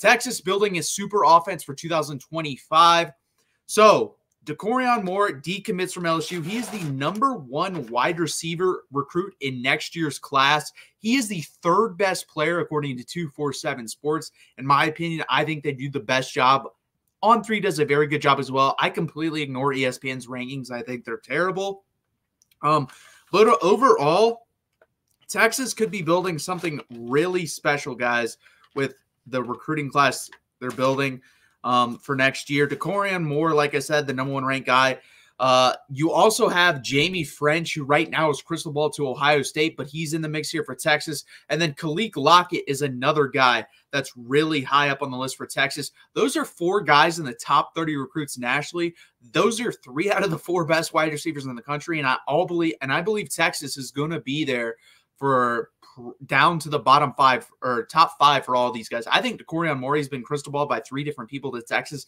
Texas building a super offense for 2025. So Dakorien Moore decommits from LSU. He is the number one wide receiver recruit in next year's class. He is the third best player according to 247 Sports. In my opinion, I think they do the best job. On3 does a very good job as well. I completely ignore ESPN's rankings. I think they're terrible. Um, but overall, Texas could be building something really special, guys, with the recruiting class they're building um, for next year. Dakorien Moore, like I said, the number one ranked guy. Uh, you also have Jaime Ffrench, who right now is crystal ball to Ohio State, but he's in the mix here for Texas. And then Kaliq Lockett is another guy that's really high up on the list for Texas. Those are four guys in the top 30 recruits nationally. Those are three out of the four best wide receivers in the country. And I all believe, and I believe Texas is going to be there for down to the bottom five or top five for all these guys. I think Dakorien Moore has been crystal ball by three different people to Texas.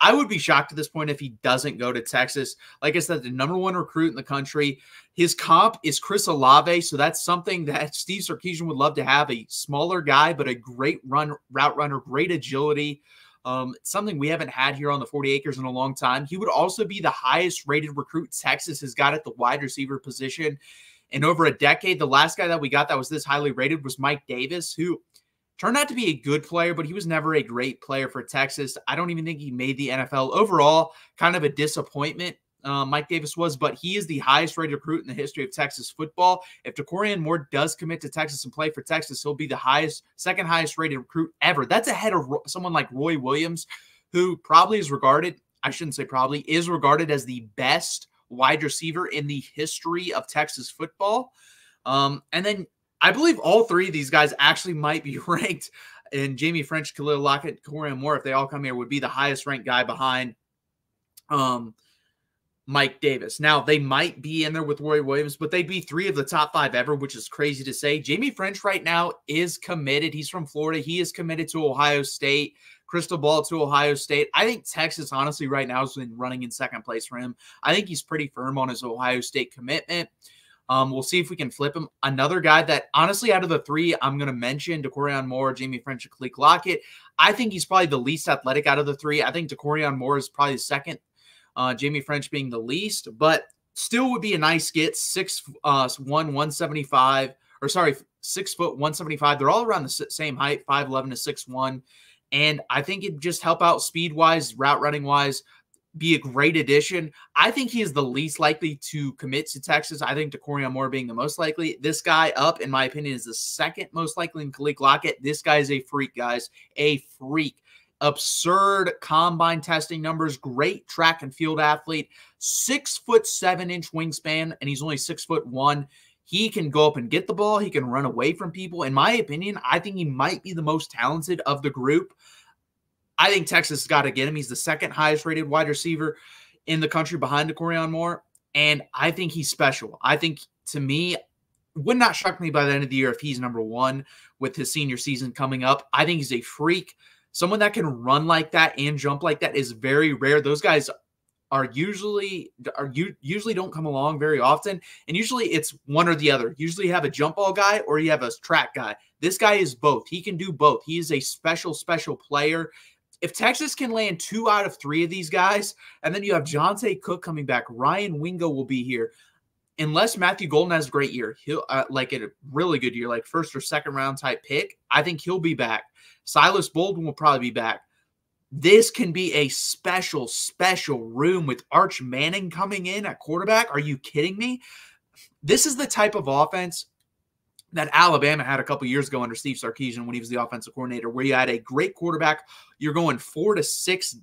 I would be shocked at this point if he doesn't go to Texas. Like I said, the number one recruit in the country. His comp is Chris Olave, so that's something that Steve Sarkisian would love to have a smaller guy, but a great run route runner, great agility. Um, something we haven't had here on the 40 acres in a long time. He would also be the highest rated recruit Texas has got at the wide receiver position in over a decade. The last guy that we got that was this highly rated was Mike Davis, who turned out to be a good player, but he was never a great player for Texas. I don't even think he made the NFL. Overall, kind of a disappointment. Uh, Mike Davis was, but he is the highest rated recruit in the history of Texas football. If Dakorien Moore does commit to Texas and play for Texas, he'll be the highest, second highest rated recruit ever. That's ahead of someone like Roy Williams, who probably is regarded, I shouldn't say probably, is regarded as the best wide receiver in the history of Texas football. Um, and then I believe all three of these guys actually might be ranked. And Jaime Ffrench, Khalil Lockett, Corian Moore, if they all come here, would be the highest ranked guy behind um, Mike Davis. Now, they might be in there with Roy Williams, but they'd be three of the top five ever, which is crazy to say. Jaime Ffrench right now is committed. He's from Florida. He is committed to Ohio State crystal ball to Ohio State. I think Texas, honestly, right now has been running in second place for him. I think he's pretty firm on his Ohio State commitment. Um, we'll see if we can flip him. Another guy that, honestly, out of the three, I'm going to mention Dakorien Moore, Jaime Ffrench, and Kaliq Lockett. I think he's probably the least athletic out of the three. I think Dakorien Moore is probably second, uh, Jaime Ffrench being the least, but still would be a nice get. Six, uh, one, 175, or sorry, six foot, 175. They're all around the same height, 5'11 to six one, And I think it'd just help out speed wise, route running wise, be a great addition. I think he is the least likely to commit to Texas. I think Dakorien Moore being the most likely. This guy up, in my opinion, is the second most likely in Kaliq Lockett. This guy is a freak, guys. A freak. Absurd combine testing numbers, great track and field athlete, six foot seven inch wingspan, and he's only six foot one. He can go up and get the ball. He can run away from people. In my opinion, I think he might be the most talented of the group. I think Texas has got to get him. He's the second highest rated wide receiver in the country behind Dakorien Moore. And I think he's special. I think to me, would not shock me by the end of the year if he's number one with his senior season coming up. I think he's a freak. Someone that can run like that and jump like that is very rare. Those guys are usually are you usually don't come along very often. And usually it's one or the other. Usually you have a jump ball guy or you have a track guy. This guy is both. He can do both. He is a special special player. If texas can land two out of three of these guys and then you have Johntay cook coming back ryan wingo will be here unless matthew golden has a great year he'll uh, like a really good year like first or second round type pick i think he'll be back silas bolden will probably be back this can be a special, special room with Arch Manning coming in at quarterback. Are you kidding me? This is the type of offense that Alabama had a couple years ago under Steve Sarkisian when he was the offensive coordinator, where you had a great quarterback. You're going four to six,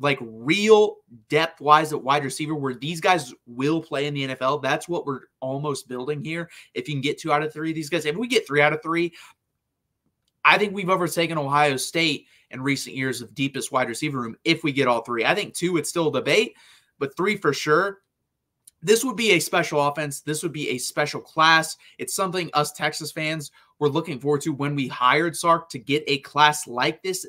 like real depth wise at wide receiver, where these guys will play in the NFL. That's what we're almost building here. If you can get two out of three of these guys, if we get three out of three, I think we've overtaken Ohio State in recent years of deepest wide receiver room if we get all three. I think two, it's still a debate, but three for sure. This would be a special offense. This would be a special class. It's something us Texas fans were looking forward to when we hired Sark to get a class like this.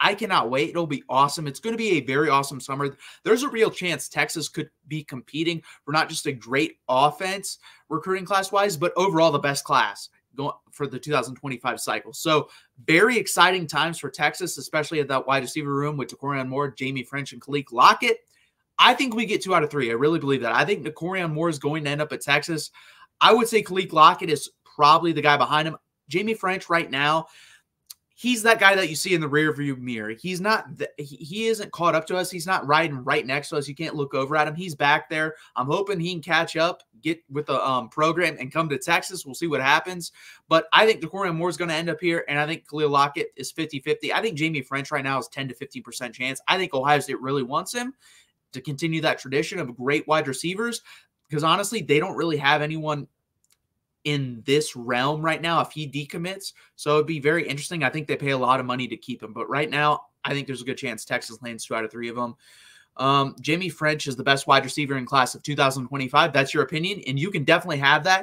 I cannot wait. It'll be awesome. It's going to be a very awesome summer. There's a real chance Texas could be competing for not just a great offense recruiting class wise, but overall the best class for the 2025 cycle. So very exciting times for Texas, especially at that wide receiver room with Dakorien Moore, Jaime Ffrench, and Kaliq Lockett. I think we get two out of three. I really believe that. I think Dakorien Moore is going to end up at Texas. I would say Kaliq Lockett is probably the guy behind him. Jaime Ffrench right now, he's that guy that you see in the rear view mirror. He's not the, he, isn't caught up to us. He's not riding right next to us. You can't look over at him. He's back there. I'm hoping he can catch up, get with the um, program, and come to Texas. We'll see what happens. But I think Dakorien Moore is going to end up here, and I think Khalil Lockett is 50-50. I think Jaime Ffrench right now is 10 to 15% chance. I think Ohio State really wants him to continue that tradition of great wide receivers because honestly, they don't really have anyone in this realm right now if he decommits. So it'd be very interesting. I think they pay a lot of money to keep him, but right now, I think there's a good chance Texas lands two out of three of them. Um, Jaime Ffrench is the best wide receiver in class of 2025. That's your opinion, and you can definitely have that.